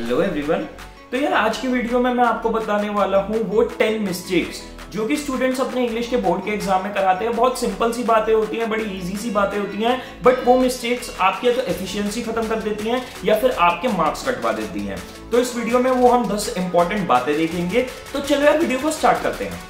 Hello everyone तो यार आज की वीडियो में मैं आपको बताने वाला हूँ वो टेन मिस्टेक्स जो कि स्टूडेंट्स अपने इंग्लिश के बोर्ड के एग्ज़ाम में कराते हैं। बहुत सिंपल सी बातें होती हैं, बड़ी इजी सी बातें होती हैं बट वो मिस्टेक्स आपकी या तो एफिशिएंसी खत्म कर देती हैं या फिर आपके मार्क्स कटवा देती हैं। तो इस वीडियो में वो हम 10 इंपॉर्टेंट बातें देखेंगे। तो चलो यार वीडियो को स्टार्ट करते हैं।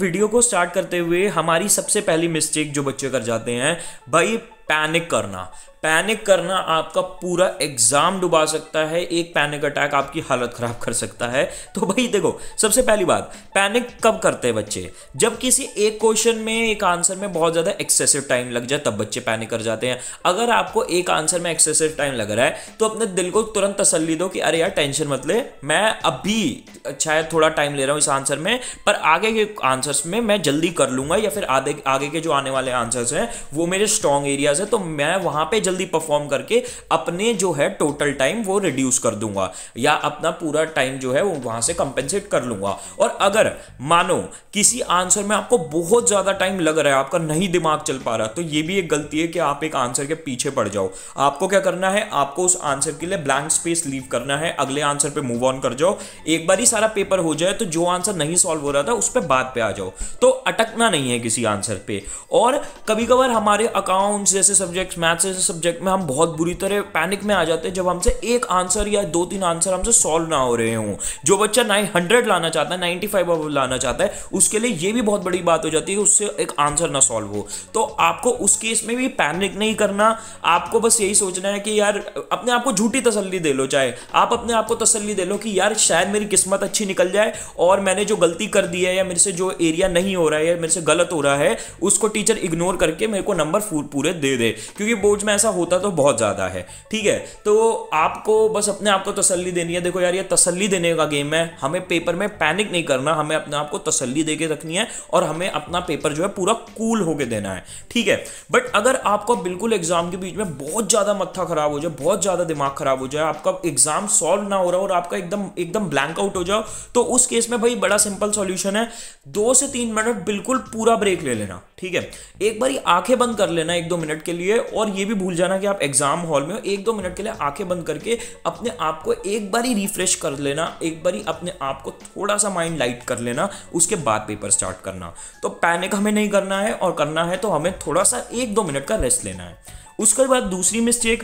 वीडियो को स्टार्ट करते हुए हमारी सबसे पहली मिस्टेक जो बच्चे कर जाते हैं, भाई पैनिक करना। पैनिक करना आपका पूरा एग्ज़ाम डुबा सकता है, एक पैनिक अटैक आपकी हालत खराब कर सकता है। तो भाई देखो, सबसे पहली बात, पैनिक कब करते हैं बच्चे? जब किसी एक क्वेश्चन में, एक आंसर में बहुत ज़्यादा एक्सेसिव टाइम लग जाए, तब बच्चे पैनिक कर जाते हैं। अगर आपको एक आंसर में एक्सेसिव टाइम लग रहा है तो अपने दिल को तुरंत तसली दो कि अरे यार, टेंशन मत ले, मैं अभी शायद थोड़ा टाइम ले रहा हूँ इस आंसर में, पर आगे के आंसर्स में मैं जल्दी कर लूँगा या फिर आगे के जो आने वाले आंसर्स हैं, वो मेरे स्ट्रॉन्ग एरियाज़ है तो मैं वहाँ पे जल्दी परफॉर्म करके अपने जो है टोटल टाइम वो रिड्यूस कर दूँगा या अपना पूरा टाइम जो है वो वहाँ से कंपेंसेट कर लूँगा। और अगर मानो किसी आंसर में आपको बहुत ज़्यादा टाइम लग रहा है, आपका नहीं दिमाग चल पा रहा तो ये भी एक गलती है कि आप एक आंसर के पीछे पड़ जाओ। आपको क्या करना है, आपको उस आंसर के लिए ब्लैंक स्पेस लीव करना है, अगले आंसर पे मूव ऑन कर जाओ। एक बार ही सारा पेपर हो जाए तो जो आंसर नहीं सॉल्व हो रहा था, उस पर बाद पे आ जाओ। तो अटकना नहीं है किसी आंसर पे। और कभी कभार हमारे अकाउंट्स जैसे सब्जेक्ट मैथ्स जैसे सब्जेक्ट में हम बहुत बुरी तरह पैनिक में आ जाते हैं जब हमसे एक आंसर या दो तीन आंसर हमसे सॉल्व ना हो रहे हों। जो बच्चा नाइन हंड्रेड लाना चाहता है नाइन्टी फाइव लाना चाहता है, उसके लिए ये भी बहुत बड़ी बात हो जाती है कि उससे एक आंसर ना सॉल्व हो। तो आपको उस केस में भी पैनिक नहीं करना। आपको बस यही सोचना है कि यार, अपने आप को झूठी तसल्ली दे लो चाहे। आप अपने आप को तसल्ली दे लो कि यार, शायद मेरी किस्मत अच्छी निकल जाए और मैंने जो गलती कर दी है या मेरे से जो एरिया नहीं हो रहा है या मेरे से गलत हो रहा है, उसको टीचर इग्नोर करके मेरे को नंबर पूरे दे दे। क्योंकि बोर्ड में ऐसा होता तो बहुत ज़्यादा है, ठीक है? तो आपको बस अपने आप को तसल्ली देनी है। देखो यार, ये तसल्ली देने का गेम है। हमें पेपर में पैनिक नहीं करना, हमें अपने आप को तसल्ली दे के रखनी है और हमें अपना पेपर जो है पूरा कूल होके देना है, ठीक है? बट अगर आपको बिल्कुल एग्ज़ाम के बीच में बहुत ज़्यादा मत्था खराब हो जाए, बहुत ज़्यादा दिमाग खराब हो जाए, आपका एग्ज़ाम सॉल्व ना हो रहा और आपका एकदम एकदम ब्लैंक आउट हो जाओ तो उस केस में भाई बड़ा सिंपल सॉल्यूशन है। दो से तीन मिनट बिल्कुल पूरा ब्रेक ले लेना, ठीक है? एक बार आँखें बंद कर लेना एक दो मिनट के लिए और ये भी भूल जाना कि आप एग्ज़ाम हॉल में हो, एक दो मिनट के लिए आँखें बंद करके अपने आप को एक बार ही रिफ्रेश कर लेना, एक बार ही अपने आप को थोड़ा सा माइंड लाइट कर लेना, उसके बाद पेपर स्टार्ट करना। तो पैनिक हमें नहीं करना है, और करना है तो हमें थोड़ा सा एक दो मिनट का रेस्ट लेना है। उसके बाद दूसरी mistake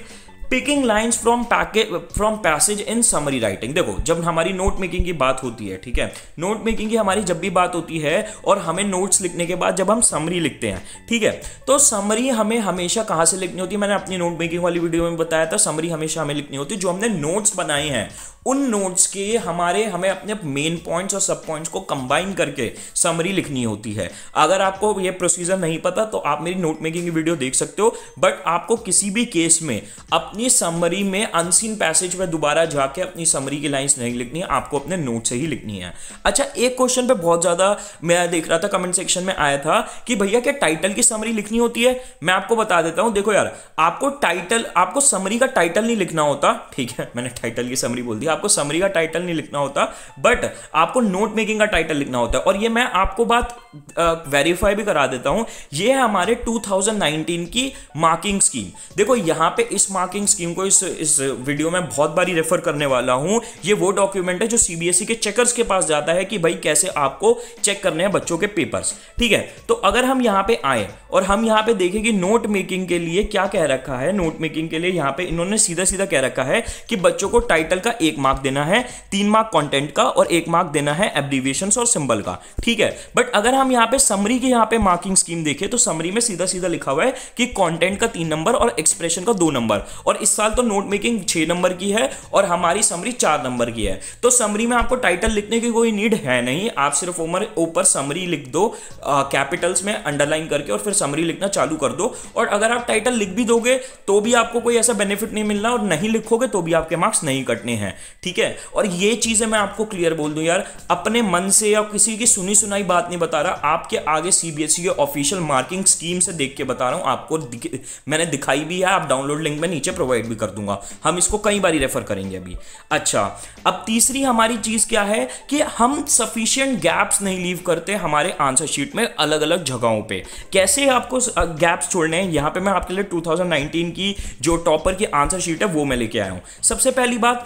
picking lines from package from passage in summary writing देखो, जब हमारी नोट मेकिंग की बात होती है, ठीक है? नोट मेकिंग की हमारी जब भी बात होती है और हमें नोट्स लिखने के बाद जब हम समरी लिखते हैं, ठीक है? तो समरी हमें हमेशा कहाँ से लिखनी होती है? मैंने अपनी नोट मेकिंग वाली वीडियो में बताया था समरी हमेशा हमें लिखनी होती है। जो हमने नोट्स बनाए हैं उन नोट्स के हमारे, हमें अपने मेन पॉइंट्स और सब पॉइंट्स को कंबाइन करके समरी लिखनी होती है। अगर आपको यह प्रोसीजर नहीं पता तो आप मेरी नोट मेकिंग की वीडियो देख सकते हो बट आपको किसी भी केस में अपनी समरी में अनसीन पैसेज में दोबारा जाके अपनी समरी की लाइंस नहीं लिखनी है आपको अपने नोट से ही लिखनी है। अच्छा एक क्वेश्चन पे बहुत ज़्यादा मैं देख रहा था कमेंट सेक्शन में आया था कि भैया क्या टाइटल की समरी लिखनी होती है? मैं आपको बता देता हूँ, देखो यार, आपको टाइटल आपको समरी का टाइटल नहीं लिखना होता, ठीक है, मैंने टाइटल की समरी बोल दी आपको समरी का टाइटल नहीं लिखना होता बट आपको नोट मेकिंग का टाइटल लिखना होता है। और ये मैं आपको बात वेरीफाई भी करा देता हूँ। ये है हमारे 2019 की मार्किंग स्कीम देखो, यहाँ पे इस मार्किंग स्कीम को इस इस वीडियो में बहुत बारी रेफर करने वाला हूँ। ये वो डॉक्यूमेंट है जो सीबीएसई के चेकर्स के पास जाता है कि भाई कैसे आपको चेक करने हैं बच्चों के पेपर्स ठीक है? तो अगर हम यहाँ पे आए और हम यहाँ पे देखें कि नोट मेकिंग के लिए क्या कह रखा है नोट मेकिंग के लिए यहाँ पे इन्होंने सीधा सीधा कह रखा है कि बच्चों को टाइटल का एक मार्क देना है, तीन मार्क कंटेंट का और एक मार्क देना है एब्रीविएशन और सिंबल का, ठीक है? बट अगर हम यहाँ पे समरी की यहाँ पे मार्किंग स्कीम देखें तो समरी में सीधा सीधा लिखा हुआ है कि कंटेंट का तीन नंबर और एक्सप्रेशन का दो नंबर और इस साल तो नोट मेकिंग छह नंबर की है और हमारी समरी चार नंबर की है। तो समरी में आपको टाइटल लिखने की कोई नीड है नहीं, आप सिर्फ़ उमर ऊपर समरी लिख दो कैपिटल्स में अंडरलाइन करके और फिर समरी लिखना चालू कर दो। और अगर आप टाइटल लिख भी दोगे तो भी आपको कोई ऐसा बेनिफिट नहीं मिलना और नहीं लिखोगे तो भी आपके मार्क्स नहीं कटने हैं ठीक है? और ये चीज़ें मैं आपको क्लियर बोल दूँ यार अपने मन से या किसी की सुनी सुनाई बात नहीं बता रहा आपके आगे सीबीएसई के ऑफिशियल मार्किंग स्कीम से देख के बता रहा हूँ आपको दिख, मैंने दिखाई भी है आप डाउनलोड लिंक में नीचे प्रोवाइड भी कर दूँगा। हम इसको कई बार रेफर करेंगे अभी। अच्छा अब तीसरी हमारी चीज़ क्या है कि हम सफिशियंट गैप्स नहीं लीव करते हमारे आंसर शीट में अलग अलग जगहों पर कैसे आपको गैप्स छोड़ने हैं? यहाँ पर मैं आपके लिए 2019 की जो टॉपर की आंसर शीट है वो मैं लेके आया हूँ। सबसे पहली बात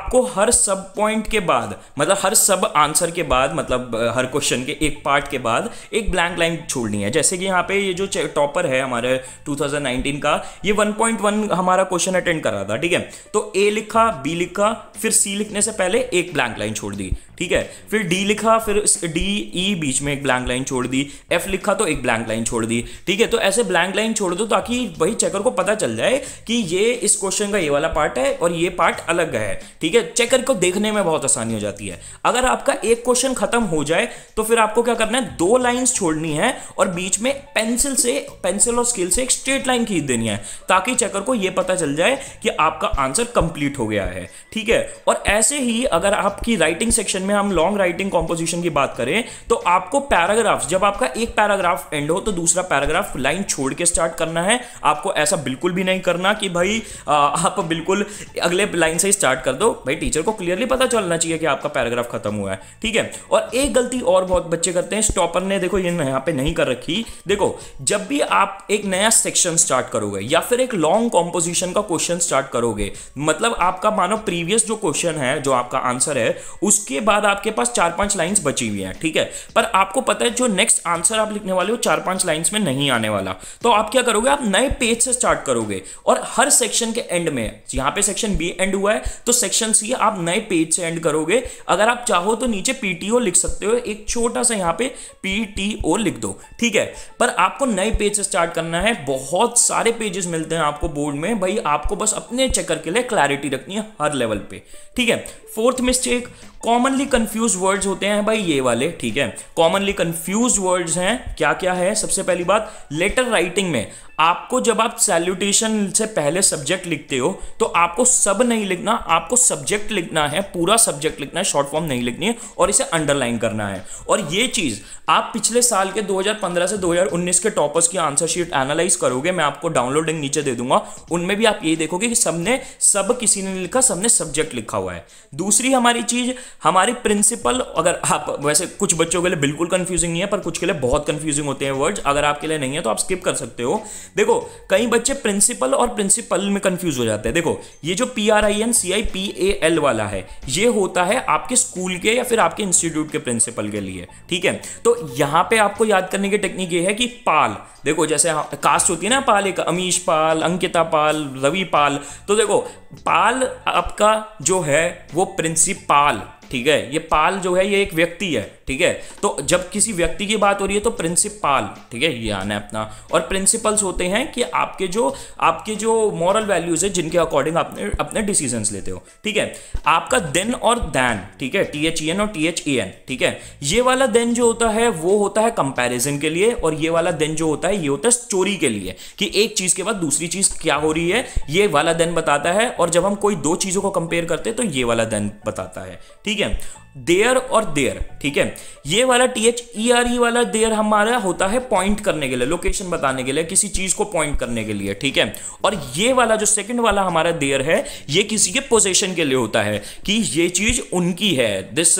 आपको हर सब पॉइंट के बाद मतलब हर सब आंसर के बाद मतलब हर क्वेश्चन के एक पार्ट के बाद एक ब्लैंक लाइन छोड़नी है। जैसे कि यहाँ पे ये जो टॉपर है हमारे 2019 का, ये 1.1 हमारा क्वेश्चन अटेंड कर रहा था, ठीक है? तो ए लिखा बी लिखा, फिर सी लिखने से पहले एक ब्लैंक लाइन छोड़ दी। ठीक है? फिर डी लिखा, फिर डी ई e बीच में एक ब्लैंक लाइन छोड़ दी एफ़ लिखा तो एक ब्लैंक लाइन छोड़ दी, ठीक है? तो ऐसे ब्लैंक लाइन छोड़ दो ताकि वही चेकर को पता चल जाए कि ये इस क्वेश्चन का ये वाला पार्ट है और ये पार्ट अलग है, ठीक है? चेकर को देखने में बहुत आसानी हो जाती है। अगर आपका एक क्वेश्चन खत्म हो जाए तो फिर आपको क्या करना है? दो लाइन्स छोड़नी है और बीच में पेंसिल से पेंसिल और स्केल से एक स्ट्रेट लाइन खींच देनी है, ताकि चेकर को यह पता चल जाए कि आपका आंसर कंप्लीट हो गया है, ठीक है? और ऐसे ही अगर आपकी राइटिंग सेक्शन में हम लॉन्ग राइटिंग कॉम्पोजिशन की बात करें तो आपको पैराग्राफ जब आपका एक पैराग्राफ एंड हो तो दूसरा पैराग्राफ लाइन छोड़ के स्टार्ट करना है। आपको ऐसा बिल्कुल भी नहीं करना कि भाई आप बिल्कुल अगले लाइन से स्टार्ट कर दो। भाई टीचर को क्लियरली पता चलना चाहिए कि आपका पैराग्राफ खत्म हुआ है, ठीक है? और एक गलती और बहुत बच्चे करते हैं स्टॉपर ने देखो ये यहाँ पे नहीं कर रखी। देखो, जब भी आप एक नया सेक्शन स्टार्ट करोगे, या फिर एक लॉन्ग कॉम्पोजिशन का क्वेश्चन स्टार्ट करोगे मतलब आपका मानो प्रीवियस जो क्वेश्चन है, जो आपका आंसर है, उसके बाद आपके पास चार पाँच लाइंस बची हुई हैं, ठीक है? पर आपको पता है जो नेक्स्ट आंसर आप लिखने वाले हो, चार पाँच लाइंस में नहीं आने वाला। तो आप क्या करोगे? आप नए पेज से स्टार्ट करोगे और हर सेक्शन के एंड में, यहाँ पे सेक्शन बी एंड हुआ है तो सेक्शन सी आप नए पेज से एंड करोगे। अगर आप चाहो तो नीचे पीटीओ लिख सकते हो, एक छोटा सा यहाँ पे पीटीओ लिख दो, ठीक है? पर आपको नए पेज से स्टार्ट करना है, बहुत सारे पेजेस मिलते हैं आपको बोर्ड में, भाई आपको बस अपने चेकर के लिए क्लैरिटी रखनी है हर लेवल पे, ठीक है? Fourth mistake commonly confuse words होते हैं भाई ये वाले, ठीक है? कॉमनली कंफ्यूज वर्ड्स हैं क्या क्या है? सबसे पहली बात लेटर राइटिंग में। आपको जब आप सैल्यूटेशन से पहले सब्जेक्ट लिखते हो तो आपको सब नहीं लिखना, आपको सब्जेक्ट लिखना है, पूरा सब्जेक्ट लिखना है शॉर्ट फॉर्म नहीं लिखनी है, और इसे अंडरलाइन करना है। और ये चीज़, आप पिछले साल के 2015 से 2019 के टॉपर्स की आंसर शीट एनालाइज करोगे, मैं आपको डाउनलोडिंग नीचे दे दूँगा, उनमें भी आप ये देखोगे कि सबने, सब किसी ने लिखा, सबने सब्जेक्ट लिखा हुआ है। दूसरी हमारी चीज़, हमारी प्रिंसिपल अगर आप, वैसे कुछ बच्चों के लिए बिल्कुल कंफ्यूजिंग नहीं है, पर कुछ के लिए बहुत कंफ्यूजिंग होते हैं वर्ड्स अगर आपके लिए नहीं है तो आप स्किप कर सकते हो। देखो, कई बच्चे प्रिंसिपल और प्रिंसिपल में कंफ्यूज हो जाते हैं। देखो, ये जो P R I N C I P A L वाला है, ये होता है आपके स्कूल के या फिर आपके इंस्टीट्यूट के प्रिंसिपल के लिए, ठीक है? तो यहाँ पे आपको याद करने की टेक्निक ये है कि पाल। देखो, जैसे कास्ट होती है ना पाल, एक अमीश पाल, अंकिता पाल, रवि पाल। तो देखो, पाल आपका जो है, वो प्रिंसिपाल ठीक है? ये पाल जो है, ये एक व्यक्ति है। ठीक है? तो जब किसी व्यक्ति की बात हो रही है तो प्रिंसिपाल ठीक है, ये आना है अपना। और प्रिंसिपल्स होते हैं कि आपके जो आपके जो मॉरल वैल्यूज़ है, जिनके अकॉर्डिंग आपने, अपने डिसीज़न लेते हो, ठीक है? आपका देन और दैन ठीक है? टी एच ई एन और टी एच ए एन ठीक है? ये वाला देन जो होता है, वो होता है कंपेरिजन के लिए, और ये वाला देन जो होता है, ये होता है स्टोरी के लिए, कि एक चीज़ के बाद दूसरी चीज़ क्या हो रही है, ये वाला देन बताता है, और जब हम कोई दो चीज़ों को कंपेयर करते हैं तो ये वाला देन बताता है, ठीक है? देयर और देयर ठीक है? ये वाला T H E R E वाला देयर हमारा होता है पॉइंट करने के लिए लोकेशन बताने के लिए, किसी चीज़ को पॉइंट करने के लिए, ठीक है? और ये वाला जो सेकंड वाला हमारा देयर है, ये किसी के पोजेशन के लिए होता है कि ये चीज़ उनकी है। This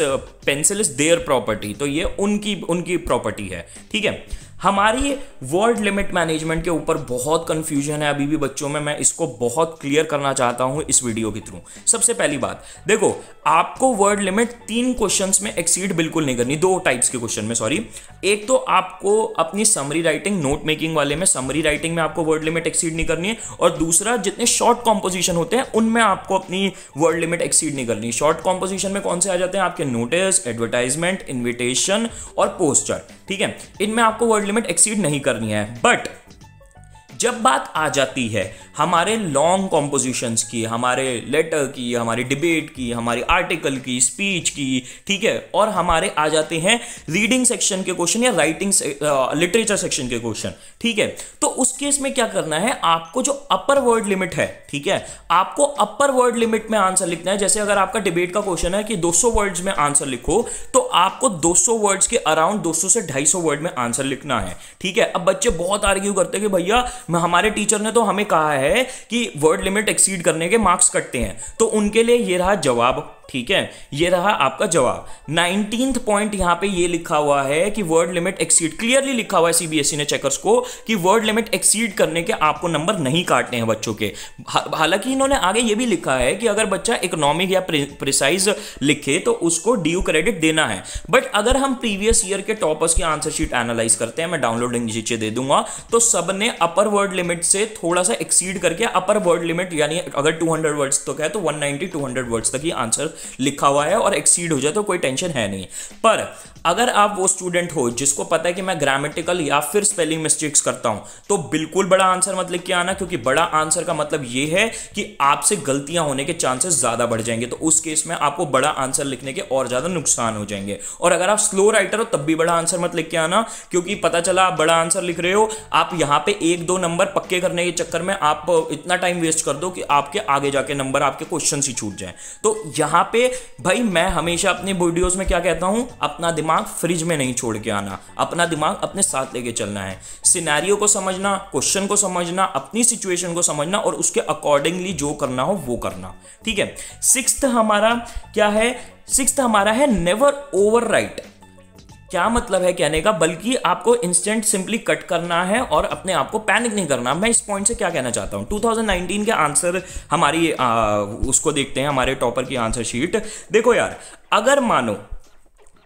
pencil is their property तो ये उनकी उनकी प्रॉपर्टी है, ठीक है? हमारी वर्ड लिमिट मैनेजमेंट के ऊपर बहुत कंफ्यूजन है अभी भी बच्चों में। मैं इसको बहुत क्लियर करना चाहता हूँ इस वीडियो के थ्रू सबसे पहली बात, देखो, आपको वर्ड लिमिट तीन क्वेश्चंस में एक्सीड बिल्कुल नहीं करनी। दो टाइप्स के क्वेश्चन में सॉरी एक तो आपको अपनी समरी राइटिंग नोट मेकिंग वाले में समरी राइटिंग में आपको वर्ड लिमिट एक्सीड नहीं करनी है। और दूसरा, जितने शॉर्ट कॉम्पोजिशन होते हैं, उनमें आपको अपनी वर्ड लिमिट एक्सीड नहीं करनी। शॉर्ट कॉम्पोजिशन में कौन से आ जाते हैं? आपके नोटिस एडवर्टाइजमेंट इन्विटेशन और पोस्टर ठीक है? इनमें आपको वर्ड लिमिट एक्सीड नहीं करनी है बट जब बात आ जाती है, हमारे लॉन्ग कॉम्पोजिशंस की, हमारे लेटर की, हमारी डिबेट की, हमारी आर्टिकल की स्पीच की, ठीक है? और हमारे आ जाते हैं रीडिंग सेक्शन के क्वेश्चन या राइटिंग लिटरेचर सेक्शन के क्वेश्चन ठीक है? तो उस केस में क्या करना है, आपको जो अपर वर्ड लिमिट है, ठीक है? आपको अपर वर्ड लिमिट में आंसर लिखना है। जैसे अगर आपका डिबेट का क्वेश्चन है कि 200 वर्ड्स में आंसर लिखो तो आपको 200 वर्ड्स के अराउंड 200 से 250 वर्ड में आंसर लिखना है, ठीक है? अब बच्चे बहुत आर्ग्यू करते हैं कि भैया हमारे टीचर ने तो हमें कहा है कि वर्ड लिमिट एक्सीड करने के मार्क्स कटते हैं। तो उनके लिए ये रहा जवाब। ठीक है? ये रहा आपका जवाब। नाइनटीन पॉइंट यहाँ पे ये लिखा हुआ है कि वर्ड लिमिट एक्सीड क्लियरली लिखा हुआ है सीबीएसई ने चेकर्स को, कि वर्ड लिमिट एक्सीड करने के आपको नंबर नहीं काटने हैं बच्चों के। हालाँकि इन्होंने आगे ये भी लिखा है कि अगर बच्चा इकोनॉमिक या प्रिसाइज लिखे तो उसको ड्यू क्रेडिट देना है। बट अगर हम प्रीवियस ईयर के टॉपर्स की आंसर शीट एनालाइज करते हैं, मैं डाउनलोडिंग नीचे दे दूँगा तो सबने अपर वर्ड लिमिट से थोड़ा सा एक्सीड करके अपर वर्ड लिमिट यानी अगर 200 वर्ड्स तो क्या है तो 190 200 वर्ड्स तक ही आंसर लिखा हुआ है और एक्सीड हो जाए तो कोई टेंशन है नहीं। पर अगर आप वो स्टूडेंट हो जिसको पता है कि मैं ग्रामेटिकल या फिर स्पेलिंग मिस्टेक्स करता हूँ तो बिल्कुल बड़ा आंसर मत लिख के आना, क्योंकि बड़ा आंसर का मतलब ये है कि आपसे गलतियाँ होने के चांसेस ज़्यादा बढ़ जाएँगे तो उस केस में आपको बड़ा आंसर लिखने के और ज़्यादा नुकसान हो जाएँगे। और अगर आप स्लो राइटर हो, तब भी बड़ा आंसर मत लिख के आना, क्योंकि पता चला आप बड़ा आंसर लिख रहे हो, आप यहाँ पे एक दो नंबर पक्के करने के चक्कर में आप इतना टाइम वेस्ट कर दो कि आपके आगे जाके नंबर आपके क्वेश्चन ही छूट जाए। तो यहाँ पे, भाई, मैं हमेशा अपने वीडियोज़ में क्या कहता हूँ, अपना दिमाग फ्रिज में नहीं छोड़ के आना। अपना दिमाग अपने साथ लेके चलना है। सिनेरियो को समझना क्वेश्चन को समझना, अपनी सिचुएशन को समझना और उसके अकॉर्डिंगली जो करना हो, वो करना। ठीक है? सिक्स हमारा क्या है? सिक्स हमारा है नेवर ओवर राइट क्या मतलब है कहने का? बल्कि आपको इंस्टेंट सिंपली कट करना है और अपने आप को पैनिक नहीं करना। मैं इस पॉइंट से क्या कहना चाहता हूँ? 2019 के आंसर हमारी आ, उसको देखते हैं हमारे टॉपर की आंसर शीट देखो यार अगर मानो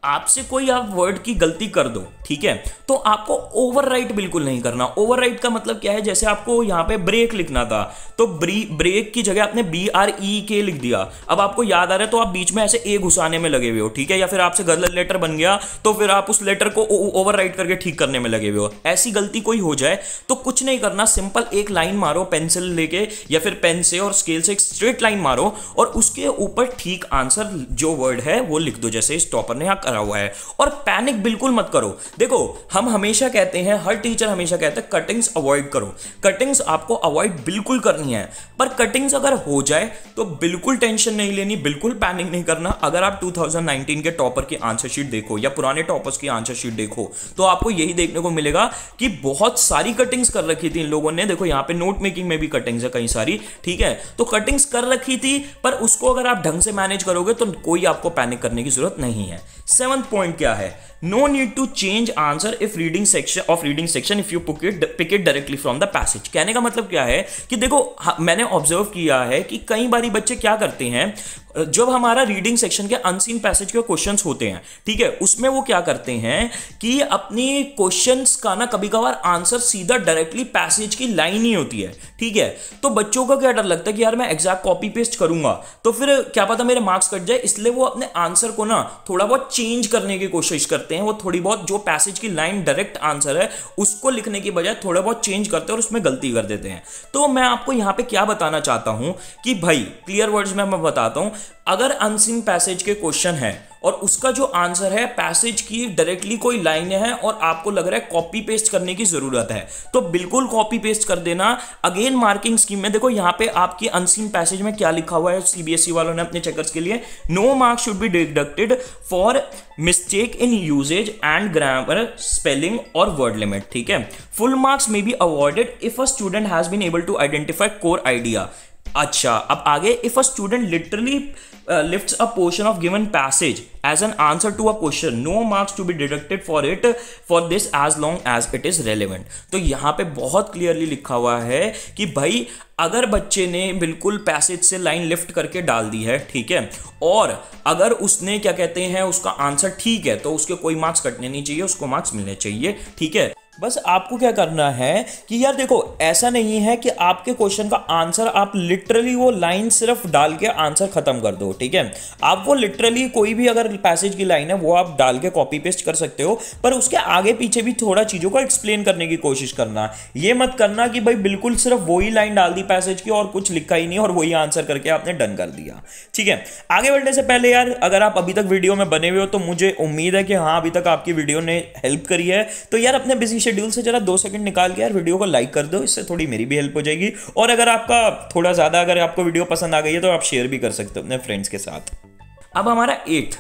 आपसे कोई आप वर्ड की गलती कर दो, ठीक है? तो आपको ओवरराइट बिल्कुल नहीं करना। ओवरराइट का मतलब क्या है? जैसे आपको यहाँ पे ब्रेक लिखना था तो ब्रेक की जगह आपने बी आर ई के लिख दिया। अब आपको याद आ रहा है तो आप बीच में ऐसे ए घुसाने में लगे हुए हो, ठीक है? या फिर आपसे गलत लेटर बन गया तो फिर आप उस लेटर को ओवर करके ठीक करने में लगे हुए हो। ऐसी गलती कोई हो जाए तो कुछ नहीं करना। सिंपल एक लाइन मारो पेंसिल लेके, या फिर पेन से और स्केल से एक स्ट्रेट लाइन मारो, और उसके ऊपर ठीक आंसर जो वर्ड है, वो लिख दो। जैसे इस टॉपर ने यहाँ करा हुआ है। और पैनिक बिल्कुल मत करो। देखो, हम हमेशा कहते हैं, हर टीचर हमेशा कहते हैं कटिंग्स अवॉइड करो। कटिंग्स आपको अवॉइड बिल्कुल करनी है। पर कटिंग्स अगर हो जाए तो बिल्कुल टेंशन नहीं लेनी, बिल्कुल पैनिक नहीं करना। अगर आप 2019 के टॉपर की आंसर शीट देखो, या पुराने टॉपर्स की आंसर शीट देखो तो आपको यही देखने को मिलेगा कि बहुत सारी कटिंग्स कर रखी थी इन लोगों ने। देखो, यहाँ पे नोट मेकिंग में भी कटिंग्स है कई सारी, ठीक है? तो कटिंग्स कर रखी थी, पर उसको अगर आप ढंग से मैनेज करोगे तो कोई आपको पैनिक करने की ज़रूरत नहीं है। सेवंथ पॉइंट क्या है? No need to change answer if reading section of reading section if you pick it pick it directly from the passage कहने का मतलब क्या है कि देखो मैंने ऑब्ज़र्व किया है कि कई बार बच्चे क्या करते हैं? जब हमारा रीडिंग सेक्शन के अनसीन पैसेज के क्वेश्चंस होते हैं, ठीक है, उसमें वो क्या करते हैं कि अपनी क्वेश्चंस का ना कभी कभार आंसर सीधा डायरेक्टली पैसेज की लाइन ही होती है, ठीक है? तो बच्चों का क्या डर लगता है कि यार मैं एग्जैक्ट कॉपी पेस्ट करूँगा? तो फिर क्या पता मेरे मार्क्स कट जाए, इसलिए वो अपने आंसर को ना थोड़ा बहुत चेंज करने की कोशिश करते हैं, वो थोड़ी बहुत जो पैसेज की लाइन डायरेक्ट आंसर है, उसको लिखने की बजाय थोड़ा बहुत चेंज करते हैं और उसमें गलती कर देते हैं। तो मैं आपको यहाँ पे क्या बताना चाहता हूँ कि भाई क्लियर वर्ड्स में मैं बताता हूँ अगर अनसिन पैसेज के क्वेश्चन है, और उसका जो आंसर है पैसेज की डायरेक्टली कोई लाइन है, और आपको लग रहा है कॉपी पेस्ट करने की ज़रूरत है तो बिल्कुल कॉपी पेस्ट कर देना। अगेन मार्किंग स्कीम में देखो, यहाँ पे आपकी अनसीन पैसेज में क्या लिखा हुआ है सीबीएसई e वालों ने अपने चेकर्स के लिए। No marks should be deducted for mistake in usage and grammar spelling और वर्ड लिमिट ठीक है? Full marks may be awarded if a student has been able to identify core idea अच्छा अब आगे if a student literally lifts a portion of given passage as an answer to a question no marks to be deducted for it for this as long as it is relevant तो यहाँ पे बहुत clearly लिखा हुआ है कि भाई, अगर बच्चे ने बिल्कुल पैसेज से लाइन लिफ्ट करके डाल दी है, ठीक है, और अगर उसने, क्या कहते हैं, उसका आंसर ठीक है तो उसके कोई मार्क्स कटने नहीं चाहिए, उसको मार्क्स मिलने चाहिए, ठीक है। बस आपको क्या करना है कि यार देखो, ऐसा नहीं है कि आपके क्वेश्चन का आंसर आप लिटरली वो लाइन सिर्फ़ डाल के आंसर खत्म कर दो, ठीक है? आप वो लिटरली कोई भी अगर पैसेज की लाइन है, वो आप डाल के कॉपी पेस्ट कर सकते हो, पर उसके आगे पीछे भी थोड़ा चीज़ों को एक्सप्लेन करने की कोशिश करना। ये मत करना कि भाई बिल्कुल सिर्फ़ वही लाइन डाल दी पैसेज की और कुछ लिखा ही नहीं और वही आंसर करके आपने डन कर दिया, ठीक है? आगे बढ़ने से पहले यार, अगर आप अभी तक वीडियो में बने हुए हो तो मुझे उम्मीद है कि हाँ अभी तक आपकी वीडियो ने हेल्प करी है। तो यार, अपने बिज़ी शेड्यूल से जरा दो सेकंड निकाल के यार वीडियो को लाइक कर दो, इससे थोड़ी मेरी भी हेल्प हो जाएगी। और अगर आपका थोड़ा ज़्यादा अगर आपको वीडियो पसंद आ गई है तो आप शेयर भी कर सकते हो अपने फ्रेंड्स के साथ। अब हमारा एट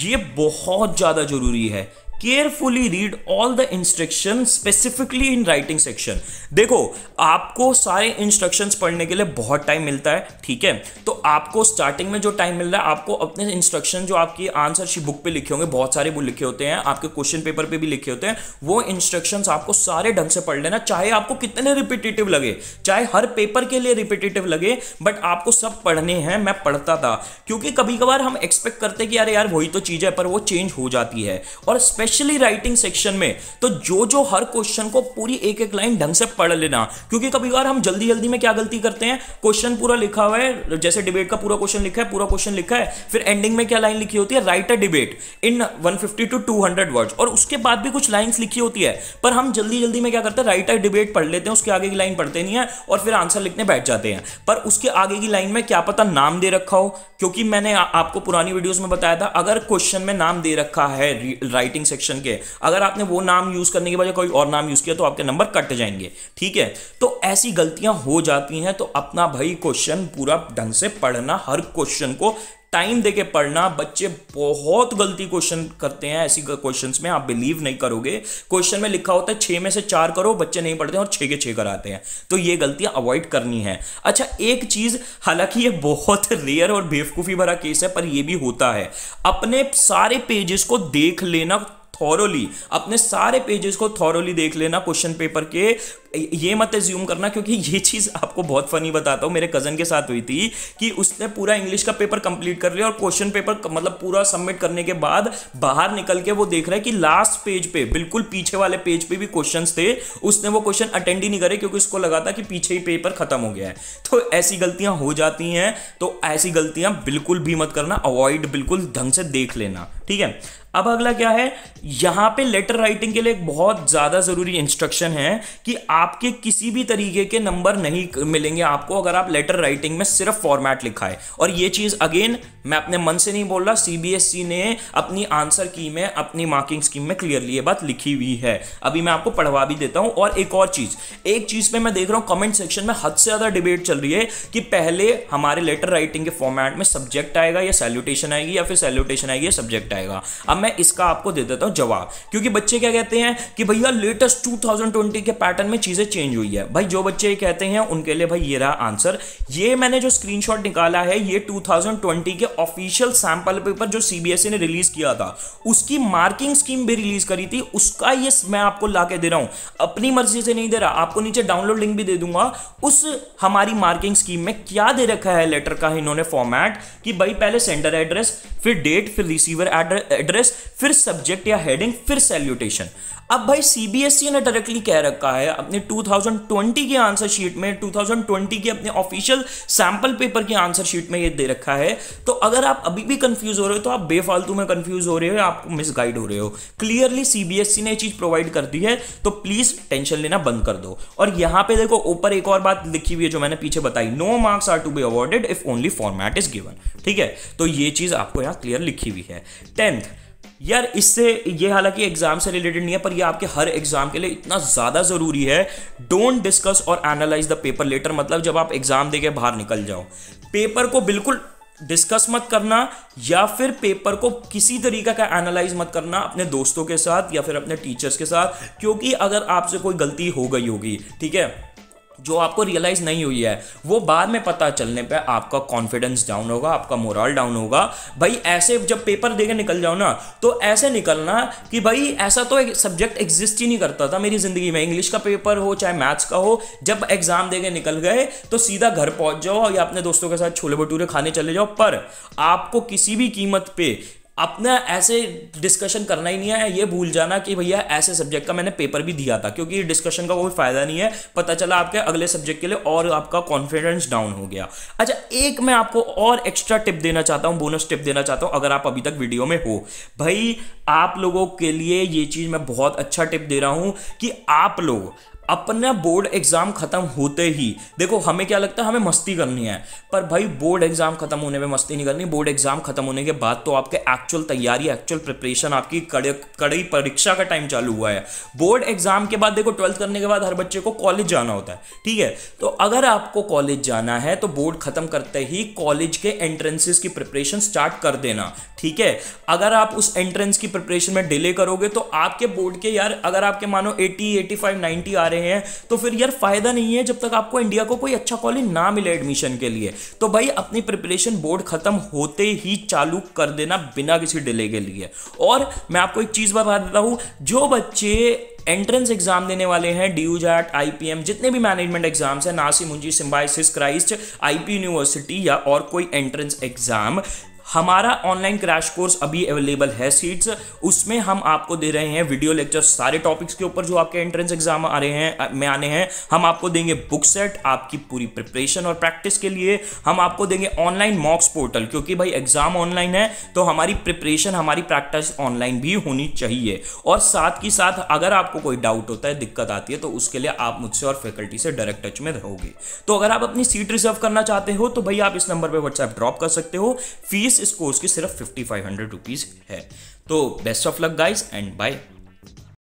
ये बहुत ज़्यादा ज़रूरी है। Carefully read all the instruction specifically in writing section देखो, आपको सारे इंस्ट्रक्शन पढ़ने के लिए बहुत टाइम मिलता है, ठीक है? तो आपको स्टार्टिंग में जो टाइम मिल रहा है, आपको अपने इंस्ट्रक्शन जो आपकी आंसर शी बुक पे लिखे होंगे, बहुत सारे बुक लिखे होते हैं, आपके क्वेश्चन पेपर पे भी लिखे होते हैं, वो इंस्ट्रक्शन आपको सारे ढंग से पढ़ लेना, चाहे आपको कितने रिपीटेटिव लगे, चाहे हर पेपर के लिए रिपीटेटिव लगे बट आपको सब पढ़ने हैं, मैं पढ़ता था। क्योंकि कभी कभार हम एक्सपेक्ट करते कि यार यार, वही तो चीज़ है, पर वो चेंज हो जाती है। और स्पेशली राइटिंग सेक्शन में तो जो जो हर क्वेश्चन को पूरी एक एक लाइन ढंग से पढ़ लेना। क्योंकि कभी बार हम जल्दी जल्दी में क्या गलती करते हैं? क्वेश्चन पूरा लिखा हुआ है, जैसे डिबेट का पूरा क्वेश्चन लिखा है, पूरा क्वेश्चन लिखा है, फिर एंडिंग में क्या लाइन लिखी होती है? Write a debate in 150 to 200 words और उसके बाद भी कुछ लाइंस लिखी होती है, पर हम जल्दी जल्दी में क्या करते हैं? राइट अ डिबेट पढ़ लेते हैं, उसके आगे की लाइन पढ़ते नहीं है, और फिर आंसर लिखने बैठ जाते हैं। पर उसके आगे की लाइन में क्या पता नाम दे रखा हो क्योंकि मैंने आ, आपको पुरानी वीडियोस में बताया था अगर क्वेश्चन में नाम दे रखा है राइटिंग सेक्शन के अगर आपने वो नाम यूज़ करने के बजाय कोई और नाम यूज़ किया तो आपके नंबर कट जाएँगे ठीक है? तो ऐसी गलतियाँ हो जाती हैं तो अपना भाई क्वेश्चन पूरा ढंग से पढ़ना हर क्वेश्चन को टाइम देके पढ़ना, बच्चे बहुत गलती क्वेश्चन करते हैं ऐसी क्वेश्चंस में, आप बिलीव नहीं करोगे। क्वेश्चन में लिखा होता है, छह में से चार करो, बच्चे नहीं पढ़ते और छह के छह कराते हैं। तो ये गलतियाँ अवॉइड करनी है। अच्छा एक चीज़, हालाँकि ये बहुत रेयर और बेवकूफ़ी भरा केस है, पर ये भी होता है। अपने सारे पेजेस को देख लेना थॉरोली अपने सारे पेजेस को थॉरोली देख लेना क्वेश्चन पेपर के। ये मत एज्यूम करना क्योंकि ये चीज़ आपको बहुत फनी बताता हूँ। मेरे कज़न के साथ हुई थी कि उसने पूरा इंग्लिश का पेपर कंप्लीट कर लिया और क्वेश्चन पेपर मतलब पूरा सबमिट करने के बाद बाहर निकल के वो देख रहा है कि लास्ट पेज पे, बिल्कुल पीछे वाले पेज पे भी क्वेश्चंस थे। उसने वो क्वेश्चन अटेंड ही नहीं करे क्योंकि उसको लगा था कि पीछे ही पेपर खत्म हो गया है। तो ऐसी गलतियाँ हो जाती हैं तो ऐसी गलतियाँ बिल्कुल भी मत करना। अवॉइड बिल्कुल ढंग से देख लेना, ठीक है? अब अगला क्या है? यहाँ पे लेटर राइटिंग के लिए एक बहुत ज़्यादा ज़रूरी इंस्ट्रक्शन है कि आपके किसी भी तरीके के नंबर नहीं मिलेंगे। आपको अगर आप लेटर राइटिंग में सिर्फ़ फॉर्मेट लिखा है। और ये चीज़ अगेन मैं अपने मन से नहीं बोल रहा सीबीएसई e ने अपनी आंसर की में, अपनी मार्किंग स्कीम में क्लियरली ये बात लिखी हुई है। अभी मैं आपको पढ़वा भी देता हूँ। और एक और चीज़, एक चीज़ पे मैं देख रहा हूँ कमेंट सेक्शन में हद से ज़्यादा डिबेट चल रही है कि पहले हमारे लेटर राइटिंग के फॉर्मेट में सब्जेक्ट आएगा या सैल्यूटेशन आएगी या फिर सैल्यूटेशन आएगी या सब्जेक्ट आएगा। अब मैं इसका आपको दे देता हूँ जवाब। क्योंकि बच्चे क्या कहते हैं कि भैया लेटेस्ट 2020 के पैटर्न में चीज़ें चेंज हुई है। भाई, जो बच्चे ये कहते हैं, उनके लिए भाई ये रहा आंसर ये मैंने जो स्क्रीनशॉट निकाला है, ये 2020 के ऑफिशियल सैंपल पेपर जो सीबीएसई ने रिलीज़ किया था, उसकी मार्किंग स्कीम भी रिलीज़ करी थी, उसका ये मैं आपको ला दे रहा हूँ। अपनी मर्ज़ी से नहीं दे रहा, आपको नीचे डाउनलोड लिंक भी दे दूँगा। उस हमारी मार्किंग स्कीम में क्या दे रखा है लेटर का इन्होंने फॉर्मेट कि भाई पहले सेंडर एड्रेस फिर डेट फिर रिसीवर एड्रेस फिर सब्जेक्ट या हेडिंग फिर सैल्यूटेशन अब भाई सीबीएसई e ने डायरेक्टली कह रखा है, अपने 2020 के आंसर शीट में 2020 के अपने ऑफिशियल सैंपल पेपर के आंसर शीट में ये दे रखा है। तो अगर आप अभी भी कंफ्यूज हो रहे हो तो आप बेफालतू में कंफ्यूज हो रहे हो आप मिसगाइड हो रहे हो। क्लियरली सीबीएसई e ने चीज़ प्रोवाइड कर दी है तो प्लीज़ टेंशन लेना बंद कर दो। और यहाँ पे देखो, ऊपर एक और बात लिखी हुई है जो मैंने पीछे बताई। No marks are to be awarded if only format is given ठीक है? तो ये चीज़ आपको यहाँ क्लियर लिखी हुई है। टेंथ यार, इससे ये हालाँकि एग्ज़ाम से रिलेटेड नहीं है, पर ये आपके हर एग्ज़ाम के लिए इतना ज़्यादा ज़रूरी है। डोंट डिस्कस और एनालाइज द पेपर लेटर मतलब जब आप एग्ज़ाम दे के बाहर निकल जाओ। पेपर को बिल्कुल डिस्कस मत करना, या फिर पेपर को किसी तरीके का एनालाइज मत करना, अपने दोस्तों के साथ या फिर अपने टीचर्स के साथ, क्योंकि अगर आपसे कोई गलती हो गई होगी, ठीक है? जो आपको रियलाइज़ नहीं हुई है, वो बाद में पता चलने पे आपका कॉन्फिडेंस डाउन होगा, आपका मोरल डाउन होगा। भाई, ऐसे जब पेपर देके निकल जाओ ना तो ऐसे निकलना कि भाई, ऐसा तो एक सब्जेक्ट एग्जिस्ट ही नहीं करता था मेरी ज़िंदगी में। इंग्लिश का पेपर हो, चाहे मैथ्स का हो, जब एग्ज़ाम देके निकल गए तो सीधा घर पहुँच जाओ या अपने दोस्तों के साथ छोले भटूरे खाने चले जाओ। पर आपको किसी भी कीमत पे अपना ऐसे डिस्कशन करना ही नहीं है, ये भूल जाना कि भैया ऐसे सब्जेक्ट का मैंने पेपर भी दिया था, क्योंकि डिस्कशन का कोई फ़ायदा नहीं है। पता चला आपके अगले सब्जेक्ट के लिए और आपका कॉन्फिडेंस डाउन हो गया। अच्छा एक मैं आपको और एक्स्ट्रा टिप देना चाहता हूँ बोनस टिप देना चाहता हूँ, अगर आप अभी तक वीडियो में हो। भाई, आप लोगों के लिए ये चीज़ मैं बहुत अच्छा टिप दे रहा हूँ कि आप लोग अपना बोर्ड एग्ज़ाम खत्म होते ही, देखो हमें क्या लगता है, हमें मस्ती करनी है। पर भाई, बोर्ड एग्ज़ाम खत्म होने में मस्ती नहीं करनी। बोर्ड एग्ज़ाम खत्म होने के बाद तो आपके एक्चुअल तैयारी एक्चुअल प्रिपरेशन आपकी कड़े, कड़ी परीक्षा का टाइम चालू हुआ है। बोर्ड एग्ज़ाम के बाद देखो ट्वेल्थ करने के बाद हर बच्चे को कॉलेज जाना होता है, ठीक है? तो अगर आपको कॉलेज जाना है तो बोर्ड खत्म करते ही कॉलेज के एंट्रेंसेस की प्रिपरेशन स्टार्ट कर देना। ठीक है? अगर आप उस एंट्रेंस की प्रिपरेशन में डिले करोगे तो आपके बोर्ड के यार, अगर आपके मानो 80 85 90 आ रहे हैं तो फिर यार फ़ायदा नहीं है जब तक आपको इंडिया को कोई अच्छा कॉलेज ना मिले एडमिशन के लिए। तो भाई, अपनी प्रिपरेशन बोर्ड खत्म होते ही चालू कर देना बिना किसी डिले के लिए। और मैं आपको एक चीज़ बता देता हूँ, जो बच्चे एंट्रेंस एग्ज़ाम देने वाले हैं डी यू जैट आईपीएम जितने भी मैनेजमेंट एग्ज़ाम्स हैं नासी मुंजी सिम्बाइसिस क्राइस्ट आईपी यूनिवर्सिटी या और कोई एंट्रेंस एग्ज़ाम हमारा ऑनलाइन क्रैश कोर्स अभी अवेलेबल है सीट्स उसमें हम आपको दे रहे हैं वीडियो लेक्चर सारे टॉपिक्स के ऊपर जो आपके एंट्रेंस एग्ज़ाम आ रहे हैं में आने हैं, हम आपको देंगे बुक सेट आपकी पूरी प्रिपरेशन और प्रैक्टिस के लिए। हम आपको देंगे ऑनलाइन मॉक्स पोर्टल क्योंकि भाई एग्ज़ाम ऑनलाइन है तो हमारी प्रिपरेशन हमारी प्रैक्टिस ऑनलाइन भी होनी चाहिए। और साथ ही साथ अगर आपको कोई डाउट होता है, दिक्कत आती है तो उसके लिए आप मुझसे और फैकल्टी से डायरेक्ट टच में रहोगे। तो अगर आप अपनी सीट रिज़र्व करना चाहते हो तो भाई आप इस नंबर पर व्हाट्सएप ड्रॉप कर सकते हो। फ़ीस इस कोर्स की सिर्फ़ फिफ्टी फाइव हंड्रेड रुपीज़ है। तो best of luck guys and bye